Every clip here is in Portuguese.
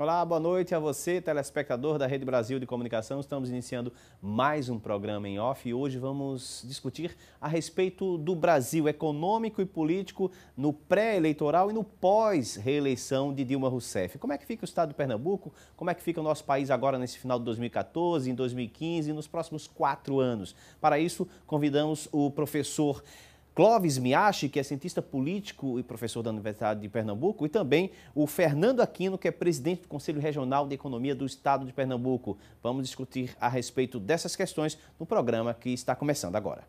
Olá, boa noite a você, telespectador da Rede Brasil de Comunicação. Estamos iniciando mais um programa em off e hoje vamos discutir a respeito do Brasil econômico e político no pré-eleitoral e no pós-reeleição de Dilma Rousseff. Como é que fica o estado de Pernambuco? Como é que fica o nosso país agora nesse final de 2014, em 2015 e nos próximos quatro anos? Para isso, convidamos o professor Clóvis Miachi, que é cientista político e professor da Universidade de Pernambuco, e também o Fernando Aquino, que é presidente do Conselho Regional de Economia do Estado de Pernambuco. Vamos discutir a respeito dessas questões no programa que está começando agora.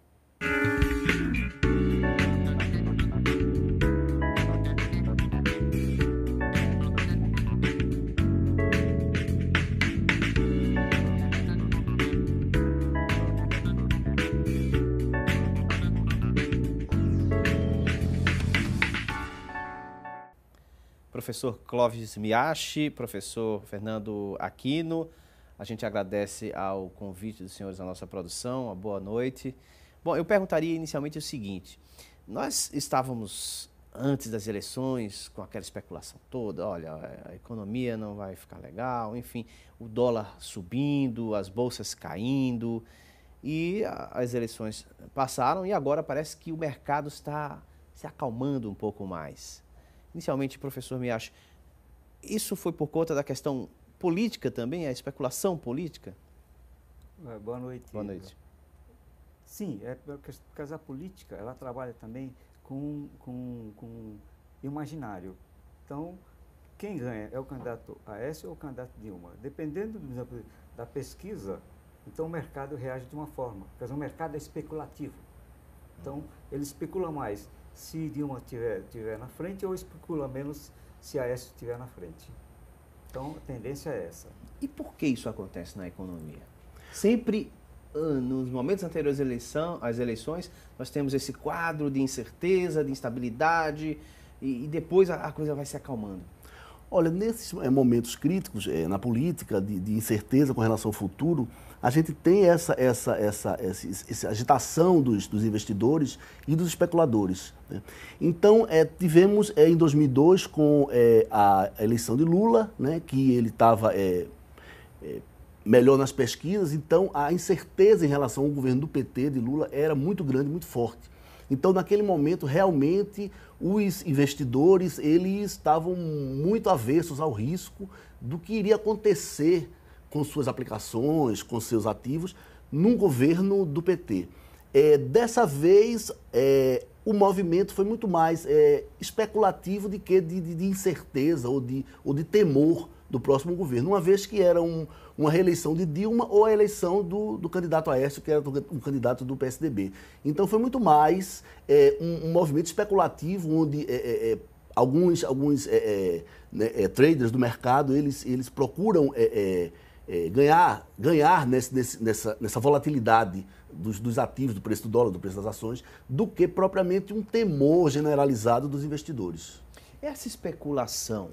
Professor Clóvis Miachi, professor Fernando Aquino. A gente agradece ao convite dos senhores à nossa produção, uma boa noite. Bom, eu perguntaria inicialmente o seguinte: nós estávamos antes das eleições com aquela especulação toda, olha, a economia não vai ficar legal, enfim, o dólar subindo, as bolsas caindo, e as eleições passaram e agora parece que o mercado está se acalmando um pouco mais. Inicialmente, professor Miacho, isso foi por conta da questão política também, a especulação política? É, boa noite. Boa noite. Sim, é porque a política ela trabalha também com, com, com imaginário. Então, quem ganha é o candidato Aécio ou o candidato Dilma? Dependendo exemplo, da pesquisa, então o mercado reage de uma forma. Porque o mercado é especulativo. Então, ele especula mais se Dilma estiver tiver na frente ou especula menos se a Aécio estiver na frente. Então, a tendência é essa. E por que isso acontece na economia? Sempre ah, nos momentos anteriores à eleição, às eleições, nós temos esse quadro de incerteza, de instabilidade, e, e depois a, a, coisa vai se acalmando. Olha, nesses é, momentos críticos é, na política, de, de, incerteza com relação ao futuro, a gente tem essa, essa, essa, essa, essa agitação dos, dos, investidores e dos especuladores. Né? Então, é, tivemos é, em 2002, com a eleição de Lula, né, que ele estava melhor nas pesquisas, então a incerteza em relação ao governo do PT, de Lula, era muito grande, muito forte. Então, naquele momento, realmente, os investidores eles estavam muito avessos ao risco do que iria acontecer com suas aplicações, com seus ativos, num governo do PT. É, dessa vez, é, o movimento foi muito mais é, especulativo de que de, de, de, incerteza ou de, ou de temor do próximo governo, uma vez que era um, uma reeleição de Dilma ou a eleição do, do candidato Aécio, que era um candidato do PSDB. Então foi muito mais é, um, um, movimento especulativo, onde é, é, é alguns, alguns é, né, traders do mercado eles, eles procuram ganhar, ganhar nesse, nesse, nessa, nessa volatilidade dos, dos ativos, do preço do dólar, do preço das ações, do que propriamente um temor generalizado dos investidores. Essa especulação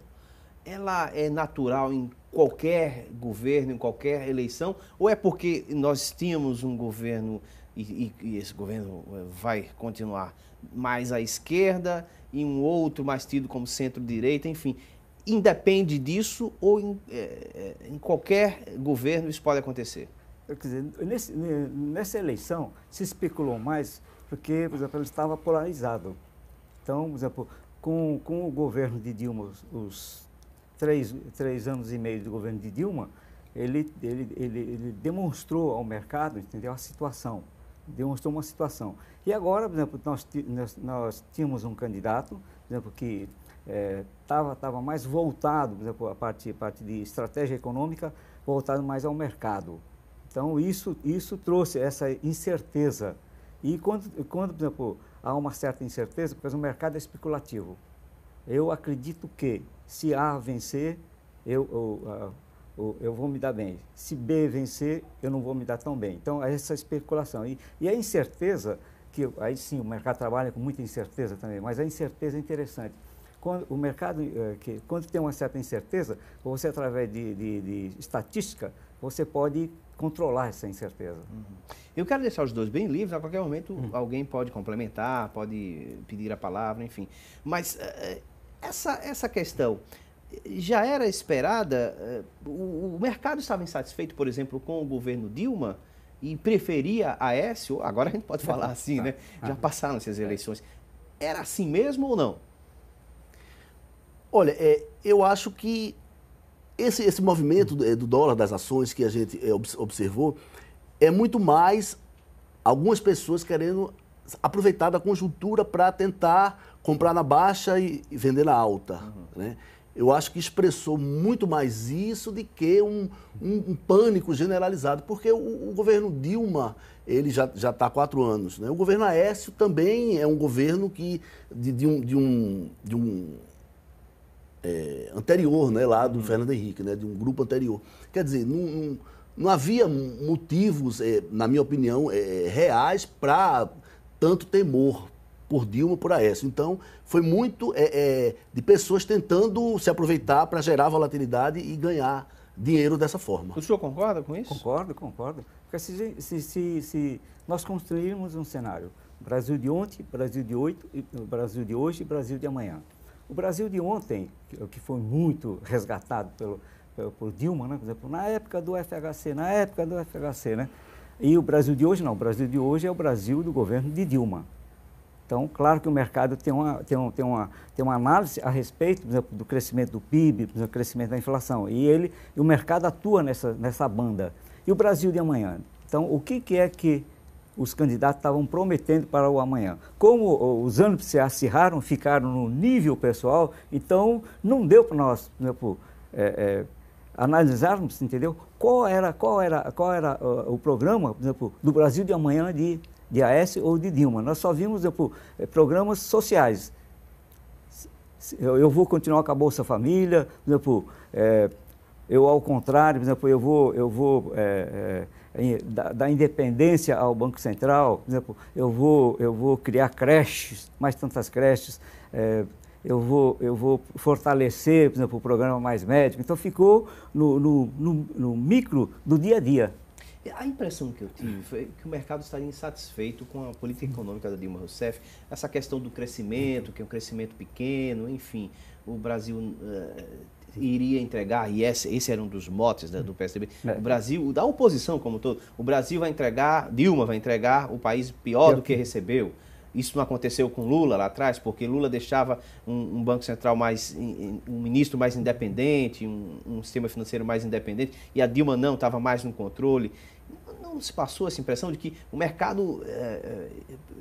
ela é natural em qualquer governo, em qualquer eleição, ou é porque nós tínhamos um governo e, e, esse governo eh, vai continuar mais à esquerda e um outro mais tido como centro-direita, enfim, independe disso ou em, é, em, qualquer governo isso pode acontecer? Quer dizer, nesse, nessa eleição se especulou mais porque, por exemplo, ele estava polarizado. Então, por exemplo, com, com o governo de Dilma, os três, três anos e meio do governo de Dilma, ele, ele, ele, ele demonstrou ao mercado, entendeu, a situação, demonstrou uma situação. E agora, por exemplo, nós, nós, nós tínhamos um candidato, por exemplo, que estava é, tava mais voltado, por exemplo, a parte, a parte de estratégia econômica, voltado mais ao mercado. Então, isso, isso trouxe essa incerteza. E quando, quando, por exemplo, há uma certa incerteza, porque o mercado é especulativo, eu acredito que se A vencer, eu, eu, eu, eu, vou me dar bem. Se B vencer, eu não vou me dar tão bem. Então, é essa especulação. E, e a incerteza, que aí sim o mercado trabalha com muita incerteza também, mas a incerteza é interessante. Quando o mercado, eh, que, quando tem uma certa incerteza, você através de, de, de estatística, você pode controlar essa incerteza. Uhum. Eu quero deixar os dois bem livres, a qualquer momento uhum. alguém pode complementar, pode pedir a palavra, enfim. Mas uh, essa, essa questão, já era esperada? Eh, o, o mercado estava insatisfeito, por exemplo, com o governo Dilma e preferia Aécio? Agora a gente pode falar assim, né? Já passaram essas eleições. Era assim mesmo ou não? Olha, é, eu acho que esse, esse movimento do, do dólar, das ações que a gente é, observou, é muito mais algumas pessoas querendo aproveitar da conjuntura para tentar comprar na baixa e, e vender na alta. Uhum. Né? Eu acho que expressou muito mais isso do que um, um, um pânico generalizado, porque o, o, governo Dilma ele já está há quatro anos. Né? O governo Aécio também é um governo que, de, de um, de um, de um é, anterior, né, lá do uhum. Fernando Henrique, né, de um grupo anterior. Quer dizer, não, não, não havia motivos, é, na minha opinião, é, reais para tanto temor por Dilma por Aécio. Então, foi muito é, é, de pessoas tentando se aproveitar para gerar volatilidade e ganhar dinheiro dessa forma. O senhor concorda com isso? Concordo, concordo. Porque se, se, se, se nós construirmos um cenário, Brasil de ontem, Brasil de, oito, Brasil de hoje e Brasil de amanhã. O Brasil de ontem, que foi muito resgatado pelo, pelo por Dilma, né? por exemplo, na época do FHC, na época do FHC, né? E o Brasil de hoje não, o Brasil de hoje é o Brasil do governo de Dilma. Então, claro que o mercado tem uma, tem, um, tem uma, tem uma análise a respeito, exemplo, do crescimento do PIB, do crescimento da inflação. E ele, o mercado atua nessa, nessa banda. E o Brasil de amanhã? Então, o que, que é que os candidatos estavam prometendo para o amanhã? Como os anos se acirraram, ficaram no nível pessoal, então não deu para nós, por exemplo, é, é, analisarmos, entendeu? Qual era, qual era, qual era uh, o programa, por exemplo, do Brasil de amanhã de de Aécio ou de Dilma. Nós só vimos exemplo, eh, programas sociais. Eu, vou continuar com a Bolsa Família, por exemplo, é, eu ao contrário, por exemplo, eu vou, eu vou é, é, dar independência ao Banco Central, por exemplo, eu vou, eu vou criar creches, mais tantas creches, eu vou, eu vou fortalecer, por exemplo, o programa Mais Médico. Então ficou no, no, no, no micro do dia a dia. A impressão que eu tive foi que o mercado estaria insatisfeito com a política econômica da Dilma Rousseff, essa questão do crescimento, que é um crescimento pequeno, enfim, o Brasil uh, iria entregar, e esse, esse era um dos motes né, do PSDB, é. o Brasil, da oposição como todo, o Brasil vai entregar, Dilma vai entregar o país pior do que recebeu. Isso não aconteceu com Lula lá atrás, porque Lula deixava um, um Banco Central mais, um ministro mais independente, um, um, sistema financeiro mais independente, e a Dilma não, estava mais no controle. Não se passou essa impressão de que o mercado é,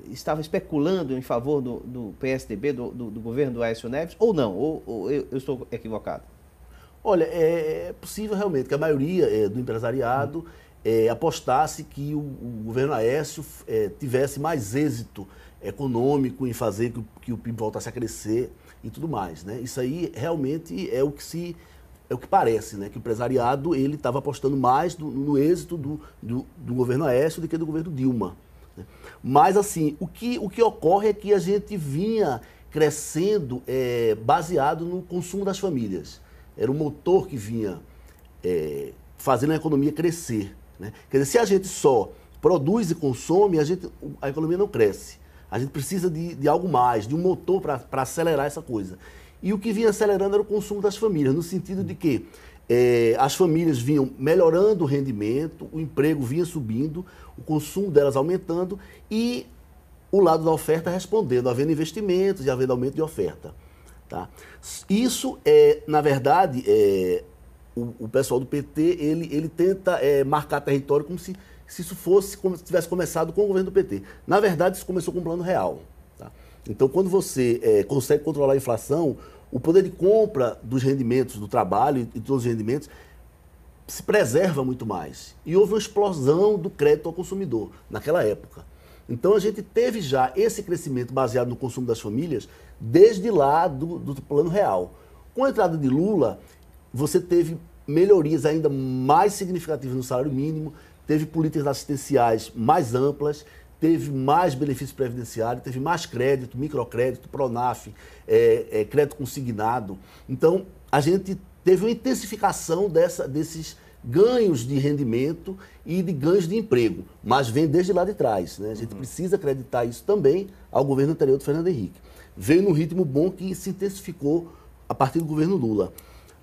estava especulando em favor do, do PSDB, do, do, do, governo do Aécio Neves, ou não? Ou, ou eu, eu, estou equivocado? Olha, é, é possível realmente que a maioria é, do empresariado é, apostasse que o, o governo Aécio tivesse mais êxito econômico em fazer que, que o PIB voltasse a crescer e tudo mais. Né? Isso aí realmente é o que se é o que parece, né? que o empresariado ele estava apostando mais do, no êxito do, do, do, governo Aécio do que do governo Dilma. Né? Mas assim, o que, o que ocorre é que a gente vinha crescendo é, baseado no consumo das famílias. Era o motor que vinha é, fazendo a economia crescer. Né? Quer dizer, se a gente só produz e consome, a, gente, a economia não cresce. A gente precisa de, de algo mais, de um motor para acelerar essa coisa. E o que vinha acelerando era o consumo das famílias, no sentido de que é, as famílias vinham melhorando o rendimento, o emprego vinha subindo, o consumo delas aumentando e o lado da oferta respondendo, havendo investimentos e havendo aumento de oferta. Tá? Isso é, na verdade, é, o, o, pessoal do PT ele, ele tenta é, marcar território como se se isso fosse como se tivesse começado com o governo do PT. Na verdade, isso começou com um plano real. Tá? Então, quando você é, consegue controlar a inflação, o poder de compra dos rendimentos do trabalho e todos os rendimentos se preserva muito mais. E houve uma explosão do crédito ao consumidor naquela época. Então a gente teve já esse crescimento baseado no consumo das famílias desde lá do, do plano real. Com a entrada de Lula, você teve melhorias ainda mais significativas no salário mínimo, teve políticas assistenciais mais amplas, teve mais benefício previdenciário, teve mais crédito, microcrédito, Pronaf, é, é, crédito consignado. Então, a gente teve uma intensificação dessa, desses ganhos de rendimento e de ganhos de emprego, mas vem desde lá de trás. Né? A gente uhum. precisa acreditar isso também ao governo anterior do Fernando Henrique. Veio num ritmo bom que se intensificou a partir do governo Lula.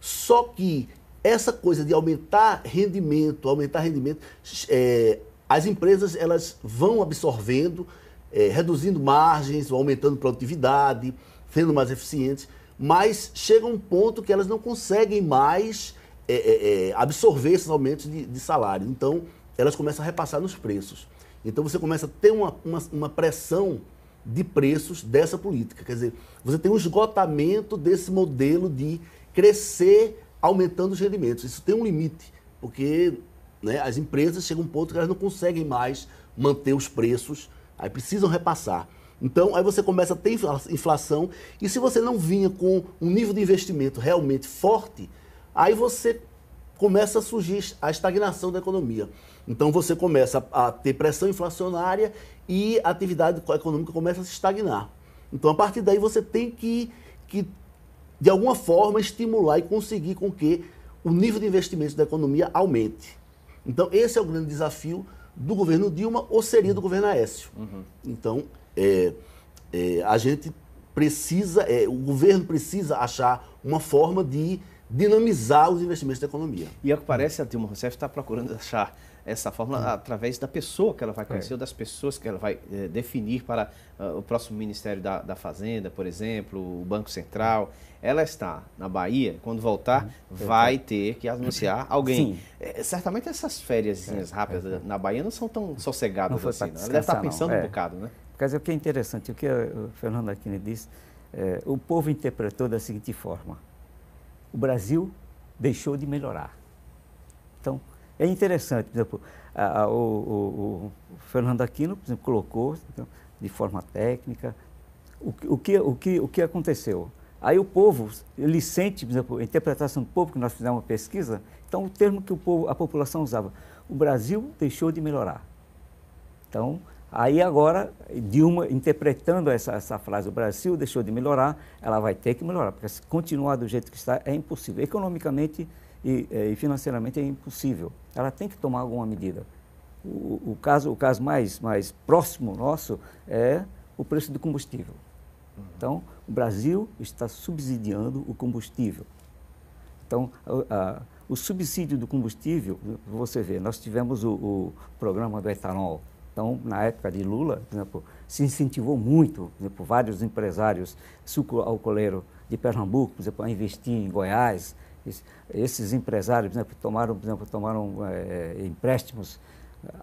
Só que essa coisa de aumentar rendimento, aumentar rendimento, é, as empresas elas vão absorvendo, é, reduzindo margens, aumentando produtividade, sendo mais eficientes, mas chega um ponto que elas não conseguem mais é, é, é, absorver esses aumentos de, de, salário. Então, elas começam a repassar nos preços. Então, você começa a ter uma, uma, uma pressão de preços dessa política. Quer dizer, você tem um esgotamento desse modelo de crescer aumentando os rendimentos. Isso tem um limite, porque né, as empresas chegam a um ponto que elas não conseguem mais manter os preços, aí precisam repassar. Então, aí você começa a ter inflação, e se você não vinha com um nível de investimento realmente forte, aí você começa a surgir a estagnação da economia. Então, você começa a ter pressão inflacionária e a atividade econômica começa a se estagnar. Então, a partir daí, você tem que, que de alguma forma, estimular e conseguir com que o nível de investimento da economia aumente. Então, esse é o grande desafio do governo Dilma ou seria do governo Aécio. Uhum. Então, é, é, a gente precisa, é, o governo precisa achar uma forma de dinamizar os investimentos da economia. E ao que parece, a Dilma Rousseff está procurando achar essa fórmula uhum. através da pessoa que ela vai conhecer, é. ou das pessoas que ela vai é, definir para uh, o próximo Ministério da, da, Fazenda, por exemplo, o Banco Central. Ela está na Bahia, quando voltar, uhum. vai ter que anunciar alguém. É, certamente essas férias é, rápidas é, na Bahia não são tão sossegadas não assim. Ela deve estar pensando um bocado, né? Dizer, o que é interessante, o que o Fernando Aquino disse, é, o povo interpretou da seguinte forma: o Brasil deixou de melhorar. É interessante, por exemplo, a, a, o, o, o, Fernando Aquino, por exemplo, colocou então, de forma técnica o, o, que, o, que, o que aconteceu. Aí o povo, ele sente, por exemplo, a interpretação do povo, que nós fizemos uma pesquisa, então o termo que o povo, a população usava, o Brasil deixou de melhorar. Então, Aí agora, Dilma interpretando essa, essa frase, o Brasil deixou de melhorar, ela vai ter que melhorar, porque se continuar do jeito que está é impossível. Economicamente e, é, e financeiramente é impossível. Ela tem que tomar alguma medida. O, o, caso, o caso mais, mais próximo nosso é o preço do combustível. Então, o Brasil está subsidiando o combustível. Então, a, a, o subsídio do combustível, você vê, nós tivemos o, o programa do etanol, então, na época de Lula, por exemplo, se incentivou muito, por exemplo, vários empresários suco-alcooleiro de Pernambuco, por exemplo, a investir em Goiás. Esses empresários, tomaram, por exemplo, tomaram é, empréstimos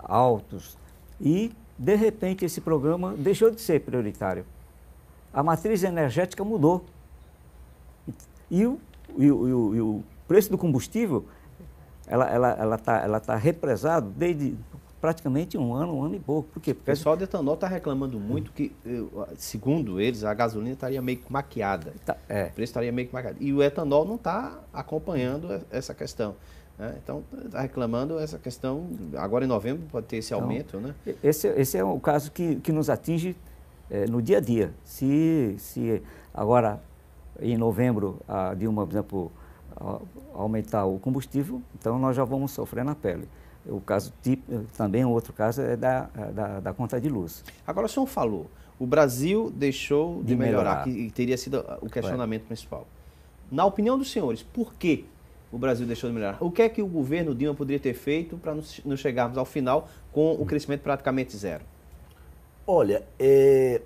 altos e, de repente, esse programa deixou de ser prioritário. A matriz energética mudou. E o, e o, e o, e o preço do combustível ela está ela, ela tá, ela tá represado desde praticamente um ano, um ano e pouco. Por quê? Porque o pessoal de etanol está reclamando muito que, segundo eles, a gasolina estaria meio que maquiada. Tá, é. O preço estaria meio que maquiado. E o etanol não está acompanhando essa questão. Né? Então, está reclamando essa questão. Agora em novembro pode ter esse então, aumento, né? Esse, esse é o caso que, que nos atinge é, no dia a dia. Se, se agora, em novembro, a Dilma, por exemplo, aumentar o combustível, então nós já vamos sofrer na pele. O caso tipo, também um outro caso é da, da, da, conta de luz. Agora o senhor falou, o Brasil deixou de, de melhorar, melhorar, que teria sido o questionamento principal. Na opinião dos senhores, por que o Brasil deixou de melhorar? O que é que o governo Dilma poderia ter feito para nos, nos, chegarmos ao final com o crescimento praticamente zero? Olha, é...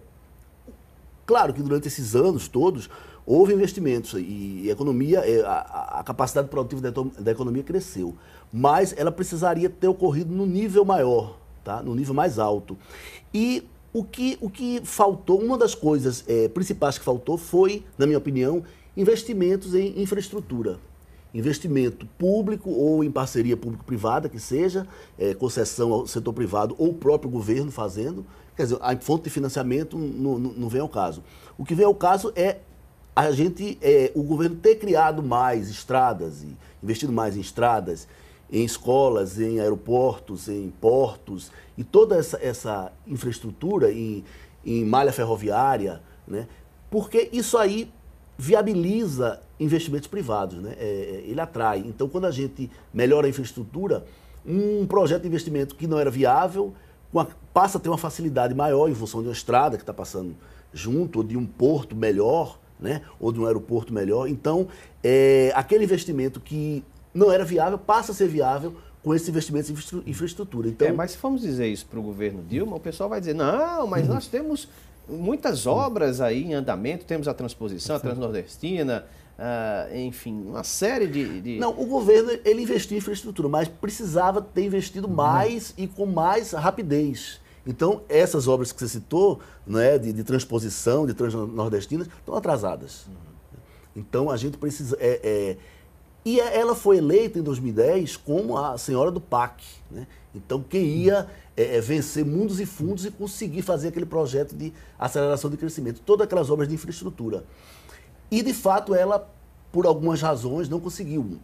claro que durante esses anos todos houve investimentos e a economia, é, a, a capacidade produtiva da, da economia cresceu mas ela precisaria ter ocorrido no nível maior, tá? no nível mais alto. E o que, o que faltou, uma das coisas é, principais que faltou foi, na minha opinião, investimentos em infraestrutura. Investimento público ou em parceria público-privada, que seja, é, concessão ao setor privado ou o próprio governo fazendo. Quer dizer, a fonte de financiamento não, não, não vem ao caso. O que vem ao caso é a gente, é, o governo ter criado mais estradas, e investido mais em estradas, em escolas, em aeroportos, em portos e toda essa, essa infraestrutura em, em malha ferroviária, né? porque isso aí viabiliza investimentos privados, né? É, é, ele atrai. Então, quando a gente melhora a infraestrutura, um projeto de investimento que não era viável uma, passa a ter uma facilidade maior em função de uma estrada que está passando junto, ou de um porto melhor, né? ou de um aeroporto melhor. Então, é, aquele investimento que não era viável passa a ser viável com esses investimentos em infraestrutura. Então, é, mas se formos dizer isso para o governo Dilma, o pessoal vai dizer, não, mas nós temos muitas obras aí em andamento, temos a transposição, a transnordestina, uh, enfim, uma série de, de, Não, o governo ele investiu em infraestrutura, mas precisava ter investido mais uhum. e com mais rapidez. Então, essas obras que você citou, né, de, de transposição, de transnordestinas, estão atrasadas. Uhum. Então, a gente precisa... É, é, e é, ela foi eleita em 2010 como a senhora do PAC. Né? Então, quem ia é, é, vencer mundos e fundos e conseguir fazer aquele projeto de aceleração de crescimento, todas aquelas obras de infraestrutura. E, de fato, ela, por algumas razões, não conseguiu.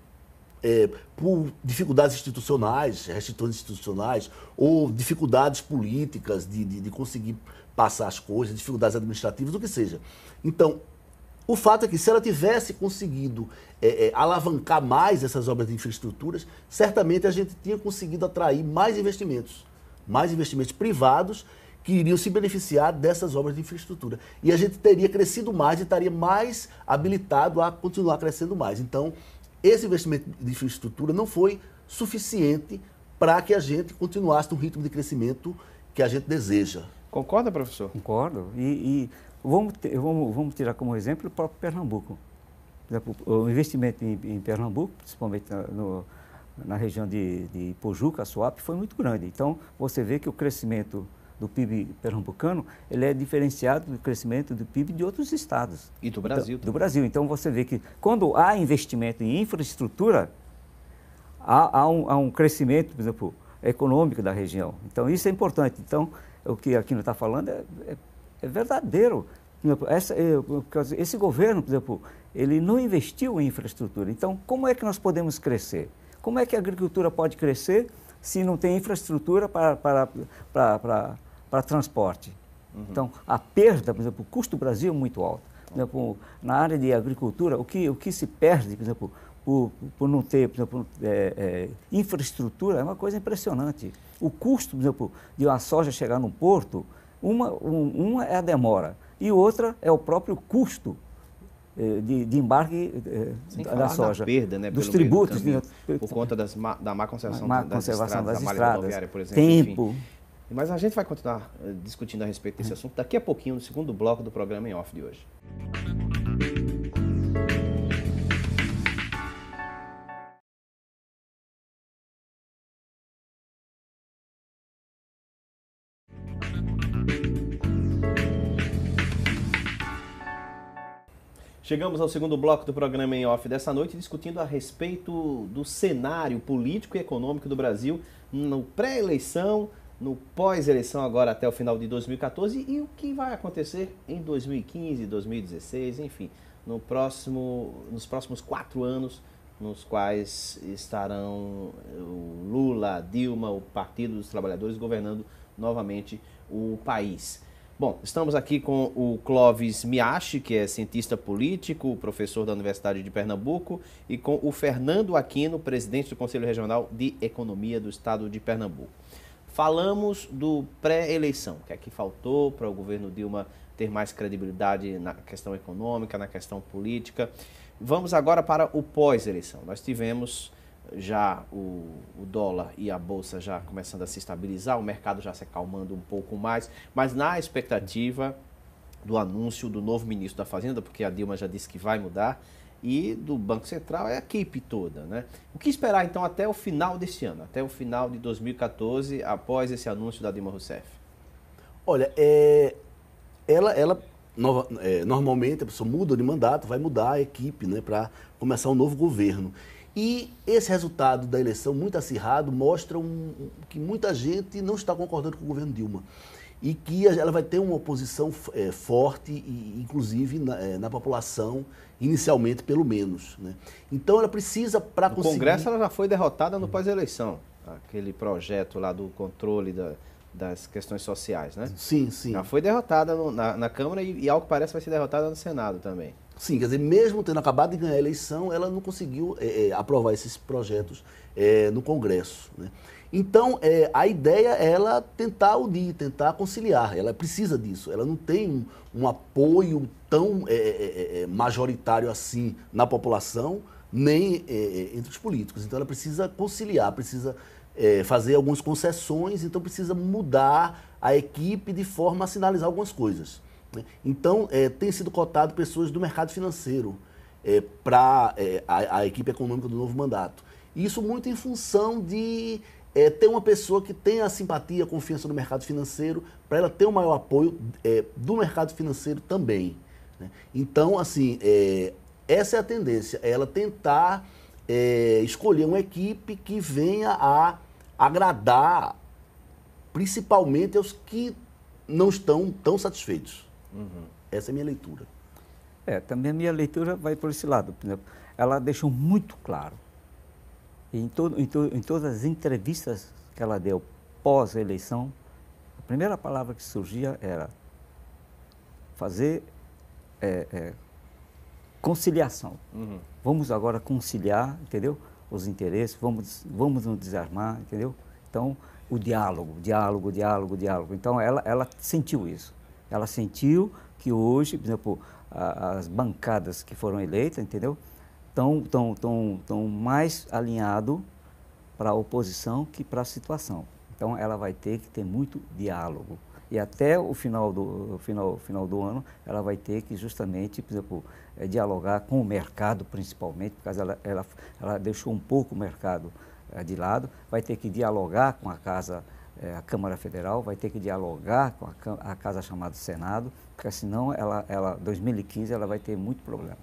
É, por dificuldades institucionais, restrições institucionais, ou dificuldades políticas de, de, de conseguir passar as coisas, dificuldades administrativas, o que seja. Então, o fato é que se ela tivesse conseguido é, é, alavancar mais essas obras de infraestruturas, certamente a gente tinha conseguido atrair mais investimentos, mais investimentos privados que iriam se beneficiar dessas obras de infraestrutura. E a gente teria crescido mais e estaria mais habilitado a continuar crescendo mais. Então, esse investimento de infraestrutura não foi suficiente para que a gente continuasse no ritmo de crescimento que a gente deseja. Concorda, professor? Concordo. E, e vamos, ter, vamos, vamos tirar como exemplo o próprio Pernambuco. O investimento em, em Pernambuco, principalmente na, no, na região de, de Pojuca, Suape, foi muito grande. Então, você vê que o crescimento do PIB pernambucano, ele é diferenciado do crescimento do PIB de outros estados. E do Brasil. Então, do Brasil. Então, você vê que quando há investimento em infraestrutura, há, há, um, há um crescimento, por exemplo, econômico da região. Então, isso é importante. Então, o que aqui não está falando é, é, é verdadeiro. Essa, é, esse governo, por exemplo, ele não investiu em infraestrutura. Então, como é que nós podemos crescer? Como é que a agricultura pode crescer se não tem infraestrutura para, para, para, para, para transporte? Uhum. Então, a perda, por exemplo, o custo do Brasil é muito alto. Por exemplo, na área de agricultura, o que, o que se perde, por exemplo, por, por não ter, por exemplo, é, é, infraestrutura é uma coisa impressionante. O custo, por exemplo, de uma soja chegar no porto, uma, um, uma é a demora e outra é o próprio custo eh, de, de, embarque eh, da soja. perda, né, dos tributos. Caminho, por conta das, da má conservação, má das, conservação estradas, das da estradas, por exemplo. Tempo. Enfim. Mas a gente vai continuar eh, discutindo a respeito desse assunto daqui a pouquinho, no segundo bloco do programa em off de hoje. Chegamos ao segundo bloco do programa em off dessa noite, discutindo a respeito do cenário político e econômico do Brasil no pré-eleição, no pós-eleição agora até o final de 2014 e o que vai acontecer em 2015, 2016, enfim, no próximo, nos próximos quatro anos nos quais estarão o Lula, Dilma, o Partido dos Trabalhadores governando novamente o país. Bom, estamos aqui com o Clóvis Miachi, que é cientista político, professor da Universidade de Pernambuco, e com o Fernando Aquino, presidente do Conselho Regional de Economia do Estado de Pernambuco. Falamos do pré-eleição, que é que faltou para o governo Dilma ter mais credibilidade na questão econômica, na questão política. Vamos agora para o pós-eleição. Nós tivemos já o, o, dólar e a bolsa já começando a se estabilizar, o mercado já se acalmando um pouco mais, mas na expectativa do anúncio do novo ministro da Fazenda, porque a Dilma já disse que vai mudar, e do Banco Central é a equipe toda. Né? O que esperar então até o final desse ano, até o final de 2014, após esse anúncio da Dilma Rousseff? Olha, é, ela, ela nova, é, normalmente a pessoa muda de mandato, vai mudar a equipe né, para começar um novo governo. E esse resultado da eleição muito acirrado mostra um, que muita gente não está concordando com o governo Dilma. E que ela vai ter uma oposição é, forte, e, inclusive na, é, na, população, inicialmente, pelo menos. Né? Então ela precisa, para conseguir. O Congresso ela já foi derrotada no pós-eleição. Aquele projeto lá do controle da, das questões sociais, né? Sim, sim. Já foi derrotada no, na, na, Câmara e, e, ao que parece, vai ser derrotada no Senado também. Sim, quer dizer, mesmo tendo acabado de ganhar a eleição, ela não conseguiu é, aprovar esses projetos é, no Congresso. Né? Então, é, a ideia é ela tentar unir, tentar conciliar. Ela precisa disso. Ela não tem um, um apoio tão majoritário assim na população, nem entre os políticos. Então, ela precisa conciliar, precisa fazer algumas concessões, então precisa mudar a equipe de forma a sinalizar algumas coisas. Né? Então, tem sido cotado pessoas do mercado financeiro para a, a equipe econômica do novo mandato. Isso muito em função de é, ter uma pessoa que tenha a simpatia, a confiança no mercado financeiro, para ela ter o um maior apoio é, do mercado financeiro também. Né? Então, assim, é, essa é a tendência, é ela tentar é, escolher uma equipe que venha a agradar principalmente aos que não estão tão satisfeitos. Uhum. Essa é a minha leitura. É, também a minha leitura vai por esse lado. Ela deixou muito claro em, todo, em, to, em todas as entrevistas que ela deu pós-eleição, a primeira palavra que surgia era fazer é, é, conciliação. Uhum. Vamos agora conciliar, entendeu? Os interesses, vamos, vamos nos desarmar, entendeu? Então, o diálogo, diálogo, diálogo, diálogo. Então, ela, ela sentiu isso. Ela sentiu que hoje, por exemplo, as bancadas que foram eleitas, entendeu? estão tão, tão, tão mais alinhado para a oposição que para a situação. Então, ela vai ter que ter muito diálogo. E até o final do, final, final do ano, ela vai ter que justamente, por exemplo, é, dialogar com o mercado, principalmente, porque ela, ela, ela deixou um pouco o mercado é, de lado, vai ter que dialogar com a Casa, é, a Câmara Federal, vai ter que dialogar com a, a Casa chamada Senado, porque senão, ela, ela, 2015, ela vai ter muito problema.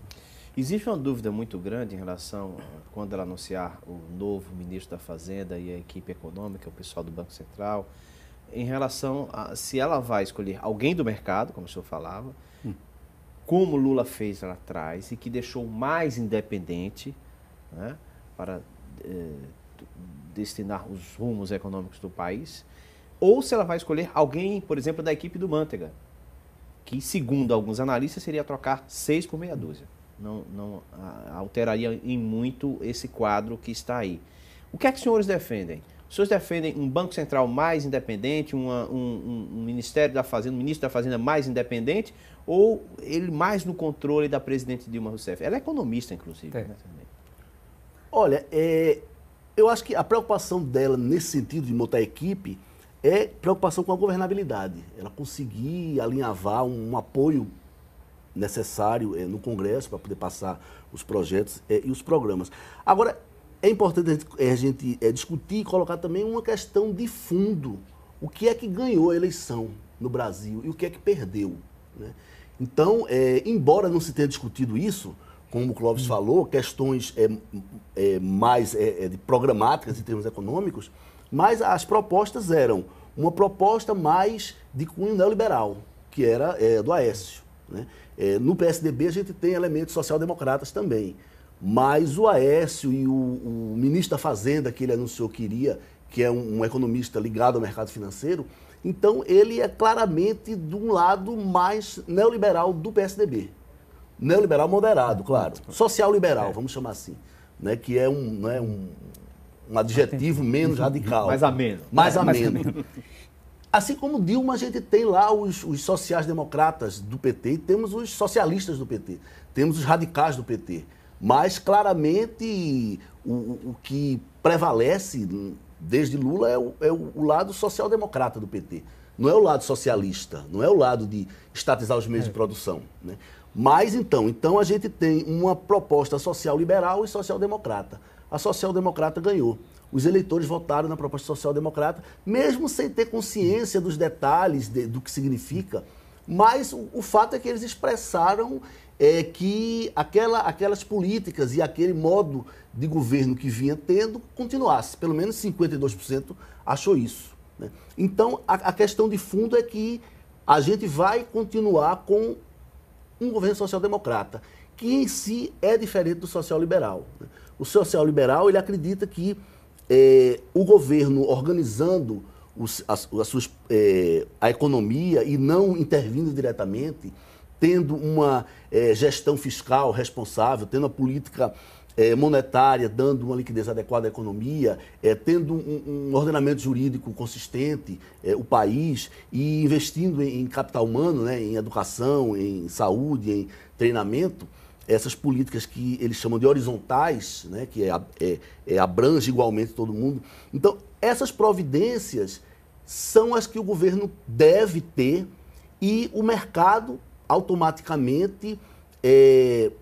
Existe uma dúvida muito grande em relação quando ela anunciar o novo ministro da Fazenda e a equipe econômica, o pessoal do Banco Central, em relação a se ela vai escolher alguém do mercado, como o senhor falava, hum. como Lula fez lá atrás e que deixou mais independente né, para eh, destinar os rumos econômicos do país, ou se ela vai escolher alguém, por exemplo, da equipe do Mantega, que, segundo alguns analistas, seria trocar seis por meia dúzia não, não alteraria em muito esse quadro que está aí. O que é que os senhores defendem? Os senhores defendem um Banco Central mais independente, uma, um, um, Ministério da Fazenda, um ministro da Fazenda mais independente, ou ele mais no controle da presidente Dilma Rousseff? Ela é economista, inclusive. É. Né, Olha, é, eu acho que a preocupação dela nesse sentido de montar a equipe é preocupação com a governabilidade. Ela conseguir alinhavar um, um apoio necessário é, no Congresso para poder passar os projetos é, e os programas. Agora, é importante a gente, a gente é, discutir e colocar também uma questão de fundo. O que é que ganhou a eleição no Brasil e o que é que perdeu? Né? Então, embora não se tenha discutido isso, como o Clóvis falou, questões mais programáticas em termos econômicos, mas as propostas eram uma proposta mais de cunho neoliberal, que era do Aécio. Né? É, no PSDB a gente tem elementos social-democratas também. Mas o Aécio e o, o, ministro da Fazenda, que ele anunciou que iria, que é um, um, economista ligado ao mercado financeiro, então ele é claramente de um lado mais neoliberal do PSDB. Neoliberal moderado, claro. Social-liberal, é. vamos chamar assim. Né, que é um, né, um, um adjetivo menos radical. Mais ameno. Mais ameno. Mais ameno. Assim como Dilma, a gente tem lá os, os sociais-democratas do PT e temos os socialistas do PT, temos os radicais do PT. Mas, claramente, o, o que prevalece desde Lula é o, é o lado social-democrata do PT. Não é o lado socialista, não é o lado de estatizar os meios é. de produção. Né? Mas, então, então, a gente tem uma proposta social-liberal e social-democrata. A social-democrata ganhou os eleitores votaram na proposta social-democrata, mesmo sem ter consciência dos detalhes de, do que significa. Mas o, o, fato é que eles expressaram é, que aquela, aquelas políticas e aquele modo de governo que vinha tendo continuasse. Pelo menos 52% achou isso. Né? Então, a, a questão de fundo é que a gente vai continuar com um governo social-democrata, que em si é diferente do social-liberal. O social-liberal ele acredita que é, o governo organizando os, as, as suas, é, a economia e não intervindo diretamente, tendo uma é, gestão fiscal responsável, tendo uma política é, monetária, dando uma liquidez adequada à economia, é, tendo um, um, ordenamento jurídico consistente, é, o país, e investindo em, em capital humano, né, em educação, em saúde, em treinamento, essas políticas que eles chamam de horizontais, né, que é, é, é, abrange igualmente todo mundo. Então, essas providências são as que o governo deve ter e o mercado automaticamente é,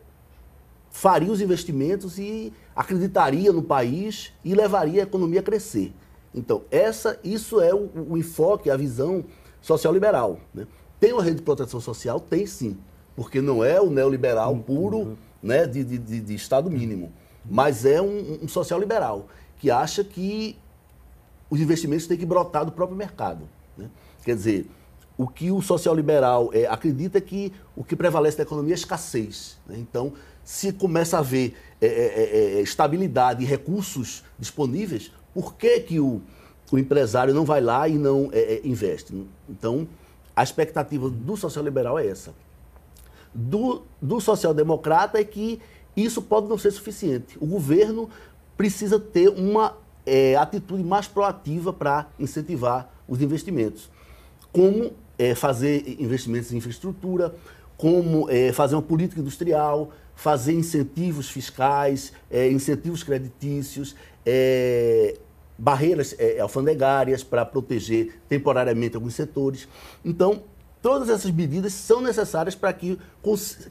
faria os investimentos e acreditaria no país e levaria a economia a crescer. Então, essa, isso é o, o enfoque, a visão social liberal. Né? Tem uma rede de proteção social? Tem sim, porque não é o neoliberal uhum. puro né, de, de, de, Estado mínimo, mas é um, um social liberal que acha que os investimentos têm que brotar do próprio mercado. Né? Quer dizer, o que o social liberal é, acredita é que o que prevalece na economia é escassez. Né? Então, se começa a haver é, é, é, é, estabilidade e recursos disponíveis, por que, que o, o empresário não vai lá e não é, investe? Então, a expectativa do social-liberal é essa. Do, do social-democrata é que isso pode não ser suficiente. O governo precisa ter uma é, atitude mais proativa para incentivar os investimentos. Como é, fazer investimentos em infraestrutura, como é, fazer uma política industrial, fazer incentivos fiscais, é, incentivos creditícios, é, barreiras é, alfandegárias para proteger temporariamente alguns setores. Então, todas essas medidas são necessárias para que,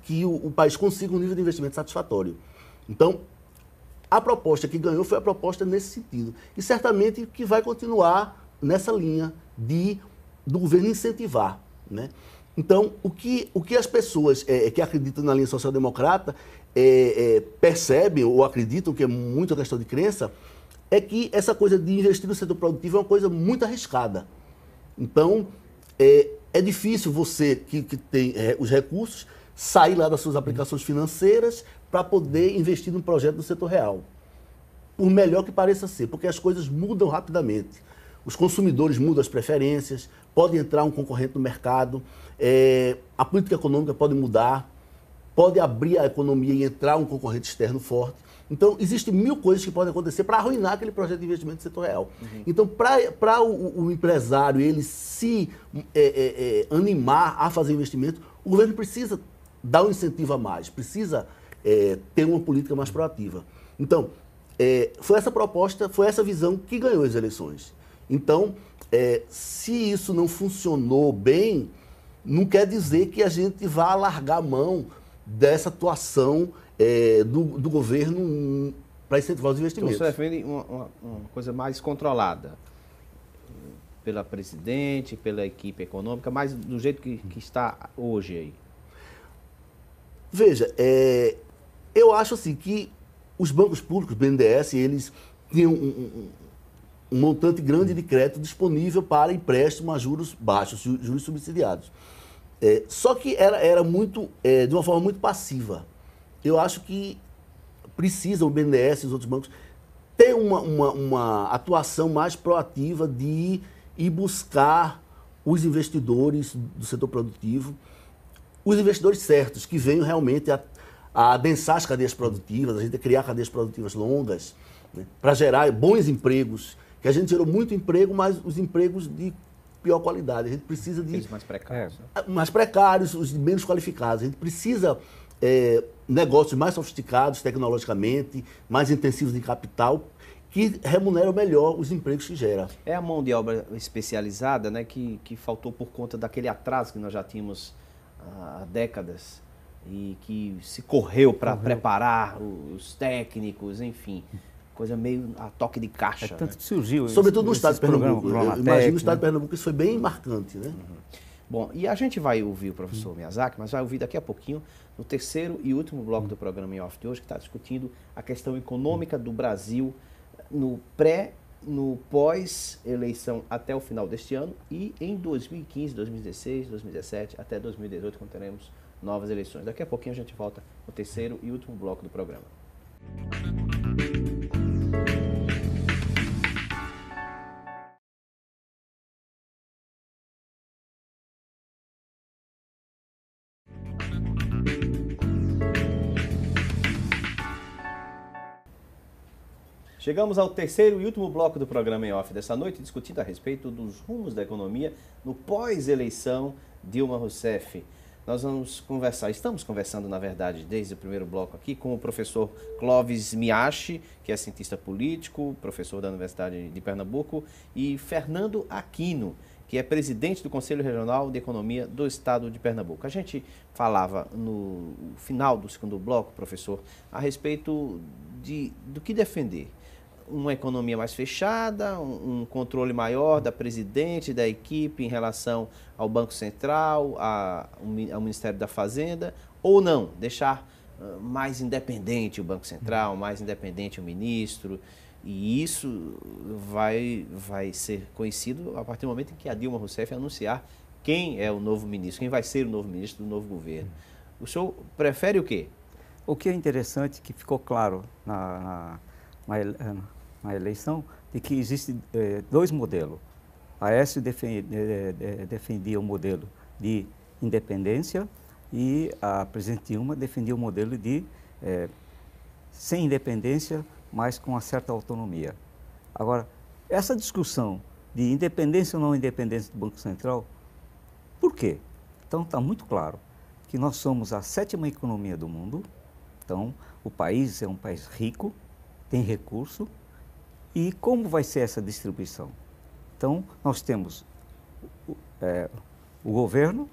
que o, o país consiga um nível de investimento satisfatório. Então, a proposta que ganhou foi a proposta nesse sentido. E certamente que vai continuar nessa linha de do governo incentivar. Né? Então, o que, o que as pessoas é, que acreditam na linha social-democrata é, é, percebem ou acreditam, que é muito questão de crença, é que essa coisa de investir no setor produtivo é uma coisa muito arriscada. Então, é, é difícil você, que, que tem é, os recursos, sair lá das suas aplicações financeiras para poder investir num projeto do setor real. Por melhor que pareça ser, porque as coisas mudam rapidamente. Os consumidores mudam as preferências, pode entrar um concorrente no mercado, é, a política econômica pode mudar, pode abrir a economia e entrar um concorrente externo forte. Então, existem mil coisas que podem acontecer para arruinar aquele projeto de investimento do setor real. Uhum. Então, para o, o, empresário ele se é, é, é, animar a fazer investimento, o governo precisa dar um incentivo a mais, precisa é, ter uma política mais proativa. Então, é, foi essa proposta, foi essa visão que ganhou as eleições. Então, é, se isso não funcionou bem, não quer dizer que a gente vá largar a mão dessa atuação é, do, do, governo para incentivar os investimentos. Então, você defende uma, uma, uma, coisa mais controlada pela presidente, pela equipe econômica, mas do jeito que, que está hoje aí? Veja, é, eu acho assim que os bancos públicos, BNDES, eles tinham um, um, um montante grande de crédito disponível para empréstimo a juros baixos, juros subsidiados. É, só que era, era muito, é, de uma forma muito passiva. Eu acho que precisa o BNDES e os outros bancos ter uma, uma, uma atuação mais proativa de ir buscar os investidores do setor produtivo, os investidores certos, que venham realmente a, a adensar as cadeias produtivas, a gente criar cadeias produtivas longas, né, para gerar bons empregos que a gente gerou muito emprego, mas os empregos de pior qualidade. A gente precisa de. Aqueles mais precários. Né? Mais precários, os menos qualificados. A gente precisa é, negócios mais sofisticados tecnologicamente, mais intensivos em capital, que remuneram melhor os empregos que gera. É a mão de obra especializada né, que, que faltou por conta daquele atraso que nós já tínhamos há décadas e que se correu para preparar os técnicos, enfim coisa meio a toque de caixa. É tanto né? que surgiu. Sobretudo esse, no estado de Pernambuco. Eu imagino no estado de Pernambuco isso foi bem marcante, né? Uhum. Bom, e a gente vai ouvir o professor uhum. Miyazaki, mas vai ouvir daqui a pouquinho no terceiro e último bloco do programa em off de hoje, que está discutindo a questão econômica do Brasil no pré, no pós-eleição até o final deste ano e em 2015, 2016, 2017, até 2018, quando teremos novas eleições. Daqui a pouquinho a gente volta no terceiro e último bloco do programa. Chegamos ao terceiro e último bloco do programa em off dessa noite, discutindo a respeito dos rumos da economia no pós-eleição Dilma Rousseff. Nós vamos conversar, estamos conversando, na verdade, desde o primeiro bloco aqui, com o professor Clóvis Miachi, que é cientista político, professor da Universidade de Pernambuco, e Fernando Aquino, que é presidente do Conselho Regional de Economia do Estado de Pernambuco. A gente falava no final do segundo bloco, professor, a respeito de, do que defender uma economia mais fechada, um, um, controle maior da presidente, da equipe em relação ao Banco Central, a, ao Ministério da Fazenda, ou não, deixar uh, mais independente o Banco Central, mais independente o ministro. E isso vai, vai ser conhecido a partir do momento em que a Dilma Rousseff anunciar quem é o novo ministro, quem vai ser o novo ministro do novo governo. O senhor prefere o quê? O que é interessante, que ficou claro na, na, na na eleição de que existem é, dois modelos. A Aécio defendia, é, defendia o modelo de independência e a presidente Dilma defendia o modelo de sem independência, mas com uma certa autonomia. Agora, essa discussão de independência ou não independência do Banco Central, por quê? Então está muito claro que nós somos a sétima economia do mundo, então o país é um país rico, tem recurso, e como vai ser essa distribuição? Então, nós temos é, o governo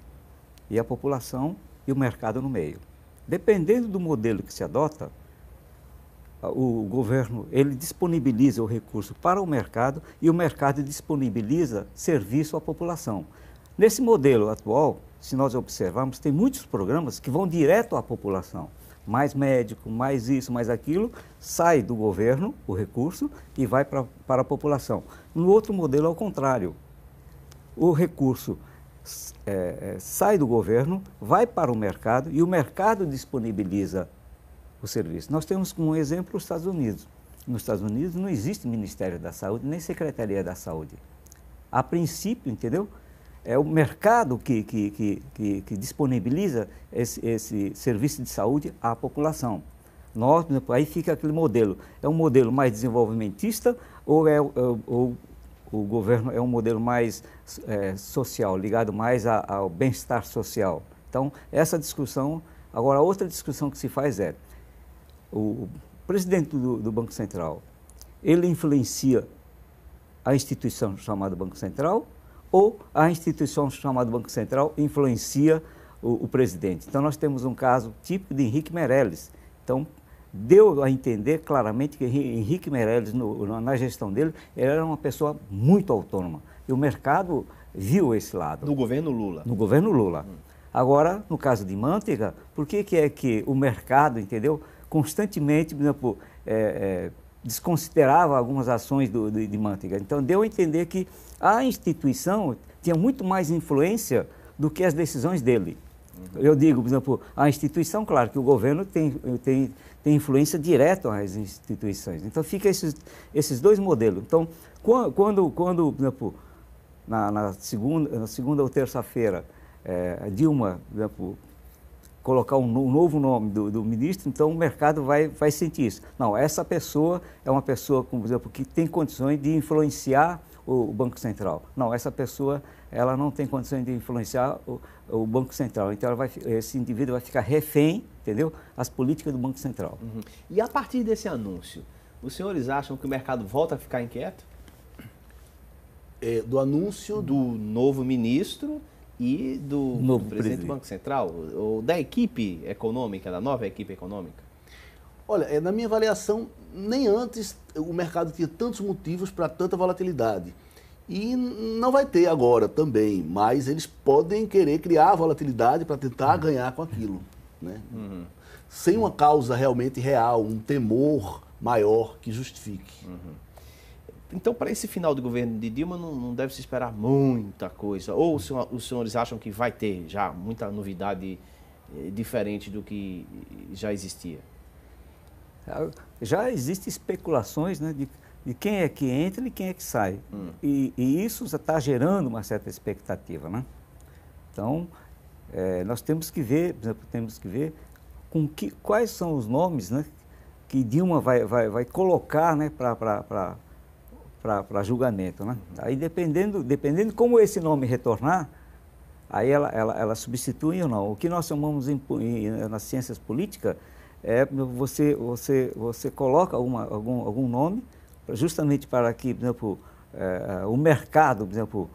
e a população e o mercado no meio. Dependendo do modelo que se adota, o governo ele disponibiliza o recurso para o mercado e o mercado disponibiliza serviço à população. Nesse modelo atual, se nós observarmos, tem muitos programas que vão direto à população mais médico, mais isso, mais aquilo, sai do governo o recurso e vai pra, para a população. No outro modelo, ao contrário. O recurso é, é, sai do governo, vai para o mercado e o mercado disponibiliza o serviço. Nós temos como exemplo os Estados Unidos. Nos Estados Unidos não existe Ministério da Saúde, nem Secretaria da Saúde. A princípio, entendeu? É o mercado que, que, que, que disponibiliza esse, esse, serviço de saúde à população. Nós, aí fica aquele modelo. É um modelo mais desenvolvimentista ou, é, ou o governo é um modelo mais é, social, ligado mais a, ao bem-estar social? Então, essa discussão. Agora, outra discussão que se faz é: o presidente do, do Banco Central, ele influencia a instituição chamada Banco Central ou a instituição chamada Banco Central influencia o, o, presidente. Então, nós temos um caso típico de Henrique Meirelles. Então, deu a entender claramente que Henrique Meirelles, no, na gestão dele, era uma pessoa muito autônoma. E o mercado viu esse lado. No governo Lula. No governo Lula. Hum. Agora, no caso de Manteiga, por que, que é que o mercado, entendeu, constantemente, por exemplo, é, é, desconsiderava algumas ações do, de, de Manteiga? Então, deu a entender que a instituição tinha muito mais influência do que as decisões dele. Uhum. Eu digo, por exemplo, a instituição, claro que o governo tem, tem, tem influência direta às instituições. Então, fica esses, esses dois modelos. Então, quando, quando por exemplo, na, na segunda, na segunda ou terça-feira, é, Dilma, por exemplo, colocar um, um novo nome do, do, ministro, então o mercado vai, vai sentir isso. Não, essa pessoa é uma pessoa, por exemplo, que tem condições de influenciar o, o, Banco Central. Não, essa pessoa ela não tem condições de influenciar o, o Banco Central. Então vai, esse indivíduo vai ficar refém, entendeu? As políticas do Banco Central. Uhum. E a partir desse anúncio, os senhores acham que o mercado volta a ficar inquieto? É, do anúncio do novo ministro e do, do presidente, presidente do Banco Central, ou da equipe econômica, da nova equipe econômica? Olha, é, na minha avaliação, nem antes o mercado tinha tantos motivos para tanta volatilidade. E não vai ter agora também, mas eles podem querer criar volatilidade para tentar uhum. ganhar com aquilo. Né? Uhum. Sem uma causa realmente real, um temor maior que justifique. Uhum. Então, para esse final do governo de Dilma, não, não deve se esperar muita coisa. Ou os senhores acham que vai ter já muita novidade eh, diferente do que já existia? Já existem especulações né, de, de quem é que entra e quem é que sai. Hum. E, e, isso está gerando uma certa expectativa. Né? Então, é, nós temos que ver, por exemplo, temos que ver com que, quais são os nomes né, que Dilma vai, vai, vai colocar né, para julgamento. Né? Aí, dependendo, dependendo como esse nome retornar, aí ela, ela, ela substitui ou não. O que nós chamamos em, em, nas ciências políticas é você, você, você coloca algum, algum nome justamente para que, por exemplo, é, o mercado, por exemplo,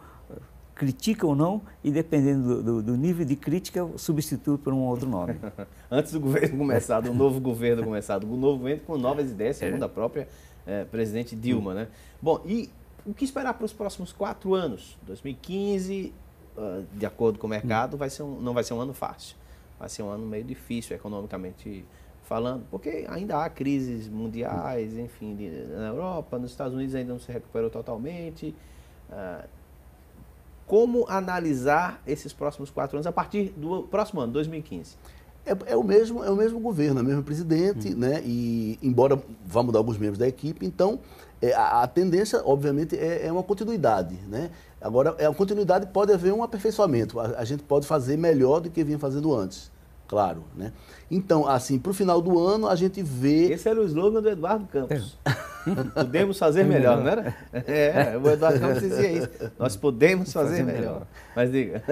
critica ou não, e dependendo do, do, do, nível de crítica, substitui por um outro nome. Antes do governo começar, do novo governo começar, do novo governo com novas ideias, segundo a própria é, presidente Dilma, né? Bom, e o que esperar para os próximos quatro anos? 2015, uh, de acordo com o mercado, vai ser um, não vai ser um ano fácil. Vai ser um ano meio difícil economicamente falando, porque ainda há crises mundiais, enfim, na Europa, nos Estados Unidos ainda não se recuperou totalmente. Uh, como analisar esses próximos quatro anos a partir do próximo ano, 2015? É, é, o mesmo, é o mesmo governo, é o mesmo presidente, hum. né? E embora vá mudar alguns membros da equipe, então é, a, a, tendência, obviamente, é, é, uma continuidade, né? Agora, é a continuidade pode haver um aperfeiçoamento. A, a gente pode fazer melhor do que vinha fazendo antes claro. Né? Então, assim, para o final do ano, a gente vê. Esse era o slogan do Eduardo Campos. É. podemos fazer melhor, não era? É, o Eduardo Campos dizia isso. Nós podemos fazer, fazer melhor. melhor. Mas diga.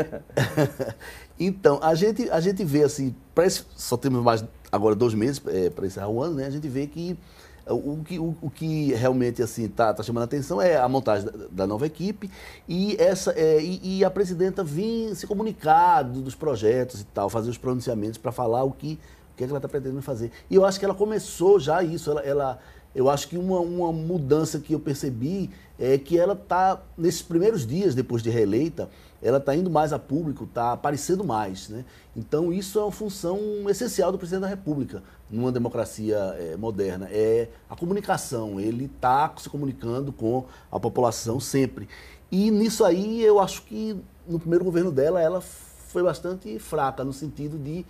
então, a gente, a gente vê assim, esse, só temos mais agora dois meses é, para encerrar o ano, né? A gente vê que o que, o, o que realmente assim está tá chamando a atenção é a montagem da, da nova equipe e, essa, é, e, e, a presidenta vir se comunicar dos projetos e tal, fazer os pronunciamentos para falar o que, o que, é que ela está pretendendo fazer. E eu acho que ela começou já isso, ela, ela eu acho que uma, uma mudança que eu percebi é que ela está, nesses primeiros dias depois de reeleita, ela está indo mais a público, está aparecendo mais. Né? Então, isso é uma função essencial do presidente da República numa democracia é, moderna. É a comunicação, ele está se comunicando com a população sempre. E nisso aí, eu acho que no primeiro governo dela, ela foi bastante fraca, no sentido de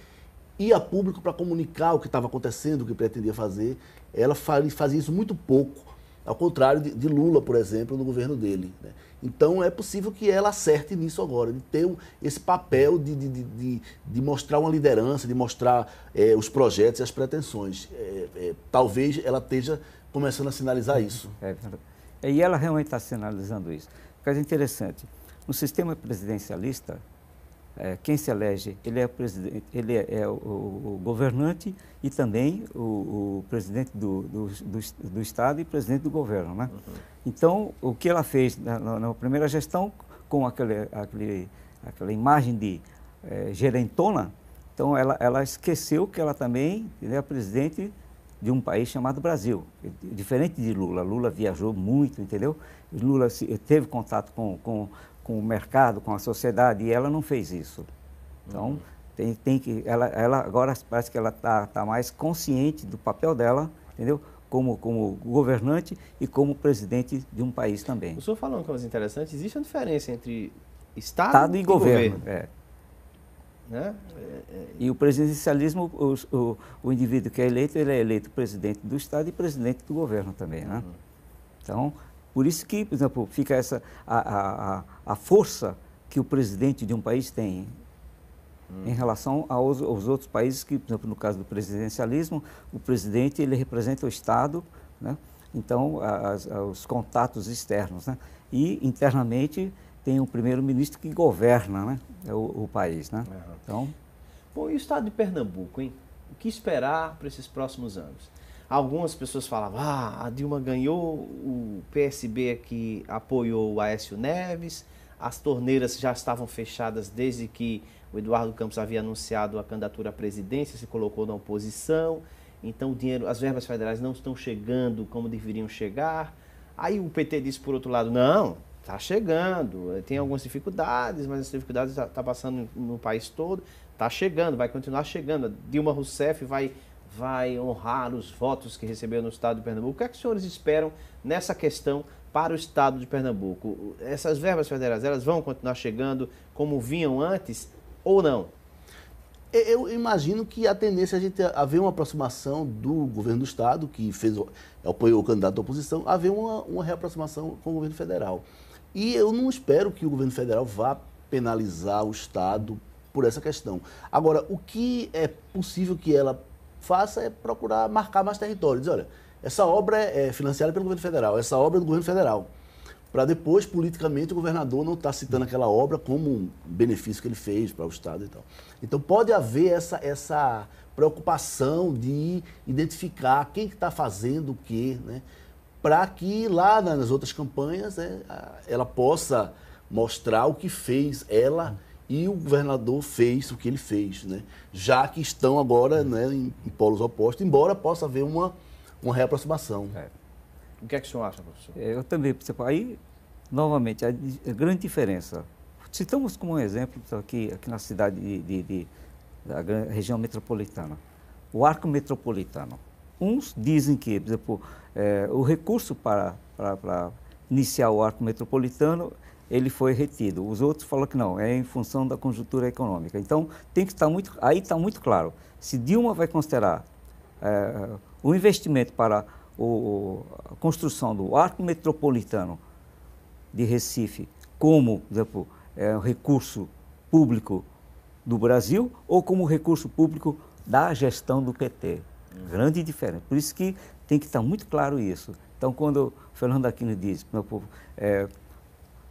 ir a público para comunicar o que estava acontecendo, o que pretendia fazer ela fazia isso muito pouco, ao contrário de, de Lula, por exemplo, no governo dele. Né? Então é possível que ela acerte nisso agora, de ter esse papel de, de, de, de, mostrar uma liderança, de mostrar é, os projetos e as pretensões. É, é, talvez ela esteja começando a sinalizar isso. É, e ela realmente está sinalizando isso. Coisa interessante, no sistema presidencialista, é, quem se elege, ele é o presidente, ele é, é o, o, governante e também o, o presidente do, do, do, do, Estado e presidente do governo. Né? Uhum. Então, o que ela fez na, na, primeira gestão, com aquele, aquele, aquela imagem de é, gerentona, então ela, ela esqueceu que ela também é presidente de um país chamado Brasil, diferente de Lula. Lula viajou muito, entendeu? Lula teve contato com, com com o mercado, com a sociedade, e ela não fez isso. Então, uhum. tem, tem que, ela, ela agora parece que ela está tá mais consciente do papel dela, entendeu? Como, como governante e como presidente de um país também. O senhor falou uma coisa interessante, existe uma diferença entre Estado, Estado e, e, governo. governo. É. Né? É, é, e o presidencialismo, o, o, o, indivíduo que é eleito, ele é eleito presidente do Estado e presidente do governo também. Né? Uhum. Então, por isso que, por exemplo, fica essa a, a, a força que o presidente de um país tem hum. em relação aos, aos, outros países que, por exemplo, no caso do presidencialismo, o presidente ele representa o Estado, né? então as, os contatos externos, né? e internamente tem o primeiro-ministro que governa né? o, o país, né? Uhum. Então, Bom, e o Estado de Pernambuco, hein? O que esperar para esses próximos anos? Algumas pessoas falavam, ah, a Dilma ganhou, o PSB aqui apoiou o Aécio Neves, as torneiras já estavam fechadas desde que o Eduardo Campos havia anunciado a candidatura à presidência, se colocou na oposição, então o dinheiro, as verbas federais não estão chegando como deveriam chegar. Aí o PT disse, por outro lado, não, está chegando, tem algumas dificuldades, mas as dificuldades estão tá, tá passando no país todo, está chegando, vai continuar chegando. Dilma Rousseff vai vai honrar os votos que recebeu no estado de Pernambuco. O que é que os senhores esperam nessa questão para o estado de Pernambuco? Essas verbas federais, elas vão continuar chegando como vinham antes ou não? Eu imagino que a tendência é a gente haver uma aproximação do governo do estado, que fez, apoiou o candidato da oposição, haver uma, uma reaproximação com o governo federal. E eu não espero que o governo federal vá penalizar o estado por essa questão. Agora, o que é possível que ela faça é procurar marcar mais território. Diz, olha, essa obra é financiada pelo governo federal, essa obra é do governo federal. Para depois, politicamente, o governador não estar tá citando aquela obra como um benefício que ele fez para o Estado e tal. Então, pode haver essa, essa preocupação de identificar quem está que tá fazendo o quê, né? para que lá nas outras campanhas né, ela possa mostrar o que fez ela e o governador fez o que ele fez, né? já que estão agora né, em, em polos opostos, embora possa haver uma, uma reaproximação. É. O que é que o senhor acha, professor? É, eu também, aí, novamente, a, a, grande diferença. Citamos como um exemplo aqui, aqui na cidade de, de, de da região metropolitana, o arco metropolitano. Uns dizem que, por exemplo, é, o recurso para, para, para iniciar o arco metropolitano ele foi retido. Os outros falam que não, é em função da conjuntura econômica. Então, tem que estar muito, aí está muito claro. Se Dilma vai considerar é, o investimento para o, a construção do arco metropolitano de Recife como, por exemplo, é, recurso público do Brasil ou como recurso público da gestão do PT. Grande diferença. Por isso que tem que estar muito claro isso. Então, quando o Fernando Aquino diz, meu povo, é,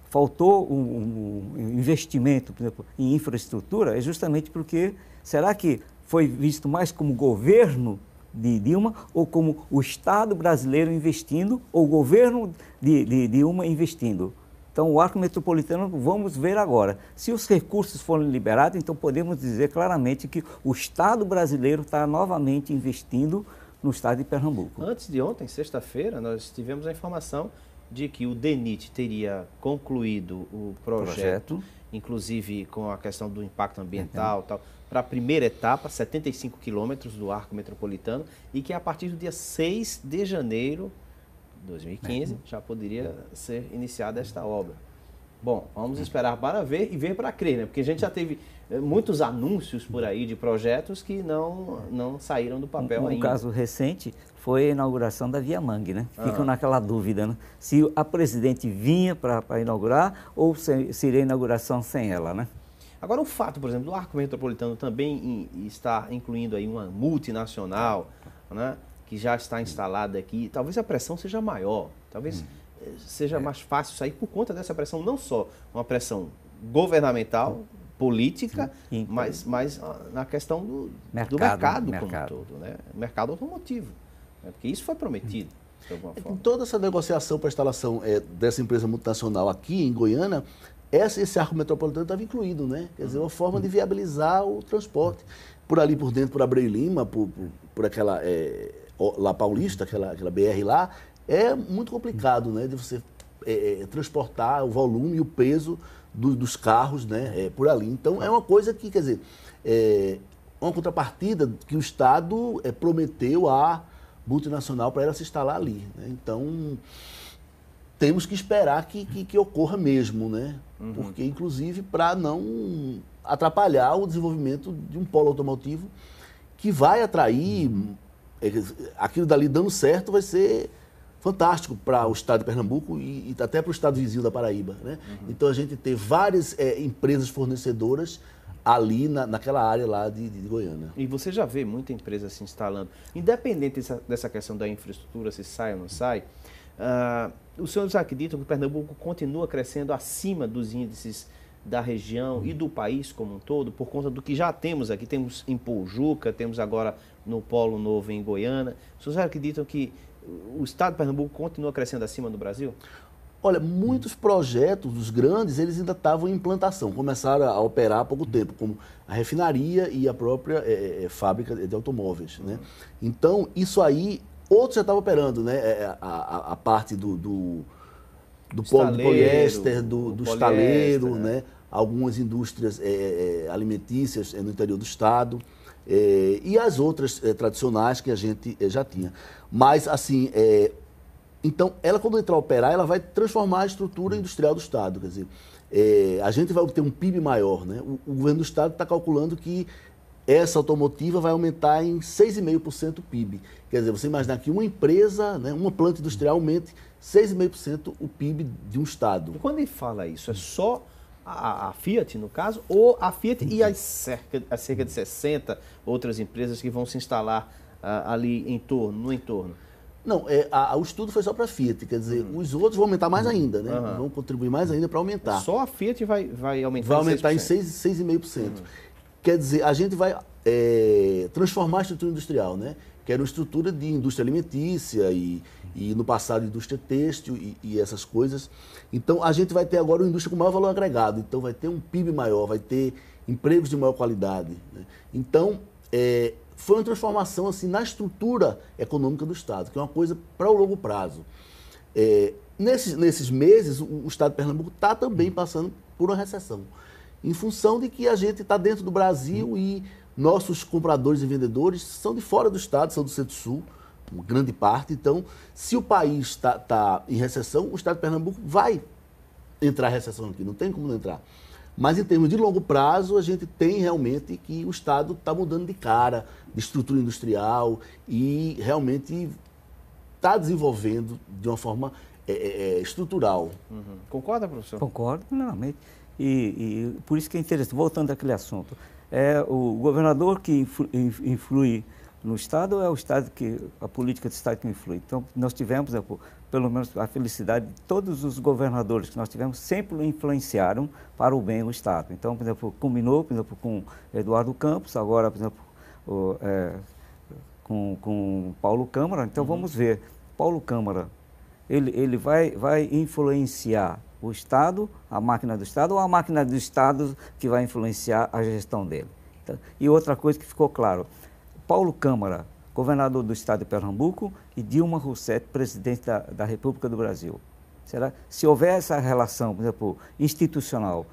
faltou um, um, investimento, por exemplo, em infraestrutura, é justamente porque será que foi visto mais como governo de Dilma ou como o Estado brasileiro investindo ou o governo de, de Dilma investindo? Então, o arco metropolitano, vamos ver agora. Se os recursos forem liberados, então podemos dizer claramente que o Estado brasileiro está novamente investindo no estado de Pernambuco. Antes de ontem, sexta-feira, nós tivemos a informação de que o DENIT teria concluído o projeto, projeto. inclusive com a questão do impacto ambiental uhum. tal, para a primeira etapa, 75 quilômetros do arco metropolitano, e que a partir do dia 6 de janeiro de 2015 uhum. já poderia ser iniciada esta obra. Bom, vamos esperar para ver e ver para crer, né? Porque a gente já teve eh, muitos anúncios por aí de projetos que não, não saíram do papel um, um ainda. Um caso recente foi a inauguração da Via Mangue, né? Ficam ah. naquela dúvida, né? Se a presidente vinha para inaugurar ou se, seria inauguração sem ela, né? Agora, o fato, por exemplo, do arco metropolitano também in, estar incluindo aí uma multinacional, né? Que já está instalada aqui, talvez a pressão seja maior, talvez hum. Eh, seja é. mais fácil sair por conta dessa pressão, não só uma pressão governamental, política, Sim, mas, mas ah, na questão do mercado, do mercado, mercado. como um todo, né? mercado automotivo. Né? Porque isso foi prometido. De alguma é forma. Toda essa negociação para a instalação é, dessa empresa multinacional aqui em Goiânia, esse, esse arco metropolitano estava incluído, né? Quer dizer, uma forma de viabilizar o transporte. Por ali por dentro, por Abreu Lima, por, por, por aquela é, lá Paulista, aquela, aquela BR lá, é muito complicado, né? De você é, é, transportar o volume e o peso do, dos carros né, é, por ali. Então, é uma coisa que, quer dizer, é uma contrapartida que o Estado é, prometeu à multinacional para ela se instalar ali. Né? Então, temos que esperar que, que, que ocorra mesmo, né? Uhum. Porque, inclusive, para não atrapalhar o desenvolvimento de um polo automotivo que vai atrair, é, aquilo dali dando certo vai ser fantástico para o estado de Pernambuco e, e até para o estado vizinho da Paraíba. Né? Uhum. Então a gente tem várias é, empresas fornecedoras ali na, naquela área lá de, de, Goiânia. E você já vê muita empresa se instalando. Independente dessa, dessa questão da infraestrutura, se sai ou não sai, uh, os senhores acreditam que Pernambuco continua crescendo acima dos índices da região e do país como um todo, por conta do que já temos aqui. Temos em Poujuca, temos agora no Polo Novo em Goiânia. Os senhores acreditam que o estado de Pernambuco continua crescendo acima do Brasil? Olha, muitos projetos, dos grandes, eles ainda estavam em implantação, começaram a operar há pouco tempo, como a refinaria e a própria é, é, fábrica de automóveis. Né? Então, isso aí, outros já estavam operando, né? A, a, a parte do, do, do poliéster, do, do estaleiro, né? né? algumas indústrias é, alimentícias no interior do estado. É, e as outras é, tradicionais que a gente é, já tinha. Mas, assim, é, então, ela quando entrar a operar, ela vai transformar a estrutura industrial do Estado. Quer dizer, é, a gente vai obter um PIB maior. Né? O, o governo do Estado está calculando que essa automotiva vai aumentar em 6,5% o PIB. Quer dizer, você imaginar que uma empresa, né, uma planta industrial aumente 6,5% o PIB de um Estado. E quando ele fala isso, é só a, a, Fiat, no caso, ou a Fiat e as cerca, as cerca de 60 outras empresas que vão se instalar uh, ali em torno, no entorno? Não, é, a, o estudo foi só para a Fiat, quer dizer, uhum. os outros vão aumentar mais ainda, né? Uhum. Vão contribuir mais ainda para aumentar. Só a Fiat vai, vai aumentar Vai aumentar em 6,5%. Uhum. Quer dizer, a gente vai é, transformar a estrutura industrial, né? Que era uma estrutura de indústria alimentícia e, e no passado indústria têxtil e, e, essas coisas. Então a gente vai ter agora uma indústria com maior valor agregado. Então vai ter um PIB maior, vai ter empregos de maior qualidade. Né? Então é, foi uma transformação assim na estrutura econômica do Estado, que é uma coisa para o longo prazo. É, nesses, nesses meses, o, o Estado de Pernambuco está também passando por uma recessão em função de que a gente está dentro do Brasil e nossos compradores e vendedores são de fora do estado, são do centro-sul, grande parte. Então, se o país está tá em recessão, o estado de Pernambuco vai entrar em recessão aqui, não tem como não entrar. Mas em termos de longo prazo, a gente tem realmente que o Estado está mudando de cara, de estrutura industrial e realmente está desenvolvendo de uma forma é, é, é estrutural. Uhum. Concorda, professor? Concordo, plenamente. E, e, por isso que é interessante, voltando àquele assunto, é o governador que influi no Estado ou é o Estado que, a política do Estado que influi? Então, nós tivemos, é, pelo menos a felicidade de todos os governadores que nós tivemos sempre influenciaram para o bem o Estado. Então, por exemplo, culminou, por exemplo, com Eduardo Campos, agora, por exemplo, o, é, com, com Paulo Câmara. Então, uhum. vamos ver, Paulo Câmara, ele, ele vai, vai influenciar o Estado, a máquina do Estado, ou a máquina do Estado que vai influenciar a gestão dele. Então, e outra coisa que ficou claro, Paulo Câmara, governador do Estado de Pernambuco, e Dilma Rousseff, presidente da, da República do Brasil. Será? Se houver essa relação, por exemplo, institucional,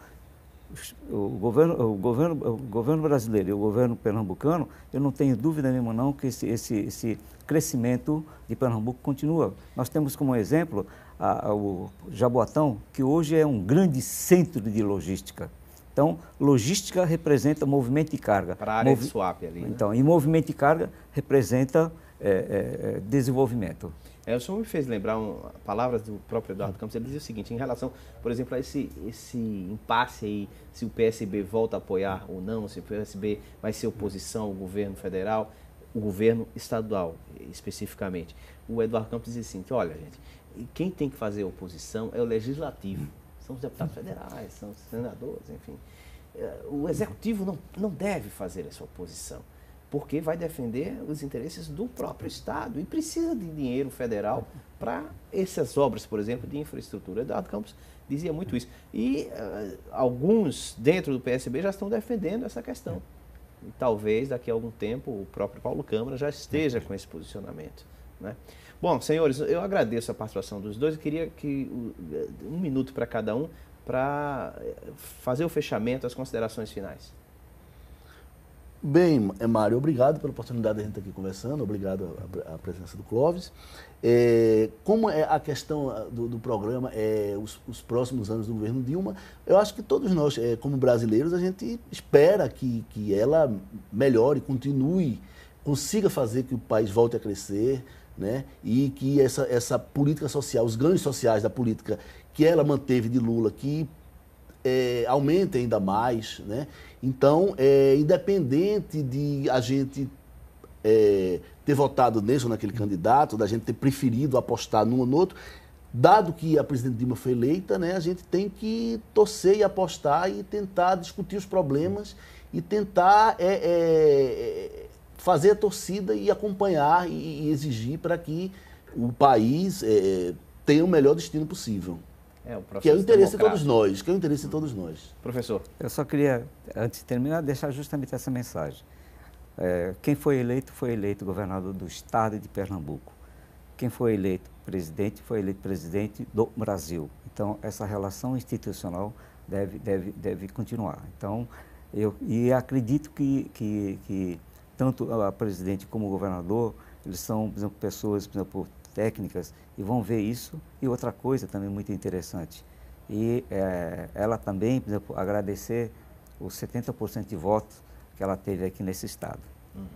o governo, o, governo, o governo brasileiro e o governo pernambucano, eu não tenho dúvida nenhuma não que esse, esse, esse crescimento de Pernambuco continua. Nós temos como exemplo a, a, o Jaboatão, que hoje é um grande centro de logística. Então, logística representa movimento de carga. Para a área Movi de swap ali. Né? Então, e movimento de carga representa é, é, é desenvolvimento. É, o senhor me fez lembrar um, palavras do próprio Eduardo Campos. Ele dizia o seguinte, em relação, por exemplo, a esse, esse impasse aí, se o PSB volta a apoiar ou não, se o PSB vai ser oposição ao governo federal, o governo estadual especificamente. O Eduardo Campos dizia assim, olha, gente, quem tem que fazer oposição é o legislativo. São os deputados federais, são os senadores, enfim. É, o executivo não, não deve fazer essa oposição porque vai defender os interesses do próprio Estado e precisa de dinheiro federal para essas obras, por exemplo, de infraestrutura. Eduardo Campos dizia muito isso. E uh, alguns dentro do PSB já estão defendendo essa questão. E talvez daqui a algum tempo o próprio Paulo Câmara já esteja com esse posicionamento. Né? Bom, senhores, eu agradeço a participação dos dois. Eu queria que um minuto para cada um para fazer o fechamento, as considerações finais. Bem, é, Mário, obrigado pela oportunidade de a gente estar aqui conversando, obrigado à presença do Clóvis. É, como é a questão ah, do, do programa, é, os, os, próximos anos do governo Dilma, eu acho que todos nós, é, como brasileiros, a gente espera que, que ela melhore, continue, consiga fazer que o país volte a crescer, né? e que essa, essa política social, os ganhos sociais da política que ela manteve de Lula, que é, aumente ainda mais, né? Então, é, independente de a gente é, ter votado nesse ou naquele candidato, da gente ter preferido apostar num ou no outro, dado que a presidente Dilma foi eleita, né, a gente tem que torcer e apostar e tentar discutir os problemas e tentar é, é, é fazer a torcida e acompanhar e, e exigir para que o país é, tenha o melhor destino possível. É, que é o interesse de todos nós, que é o interesse de todos nós. Professor. Eu só queria, antes de terminar, deixar justamente essa mensagem. É, quem foi eleito, foi eleito governador do estado de Pernambuco. Quem foi eleito presidente, foi eleito presidente do Brasil. Então, essa relação institucional deve, deve, deve continuar. Então, eu e acredito que, que, que tanto a presidente como o governador, eles são, por exemplo, pessoas, por exemplo, técnicas e vão ver isso. E outra coisa também muito interessante, e é, ela também, por exemplo, agradecer os 70% de votos que ela teve aqui nesse estado. Uhum.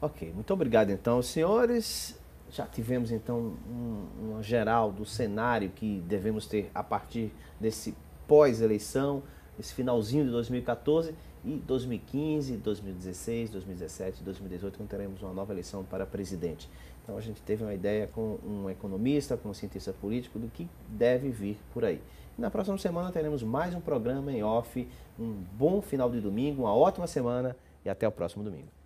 Ok, muito obrigado então, senhores. Já tivemos então um, um geral do cenário que devemos ter a partir desse pós-eleição, esse finalzinho de 2014 e 2015, 2016, 2017, 2018, quando teremos uma nova eleição para presidente. Então a gente teve uma ideia com um economista, com um cientista político do que deve vir por aí. Na próxima semana teremos mais um programa em off. Um bom final de domingo, uma ótima semana e até o próximo domingo.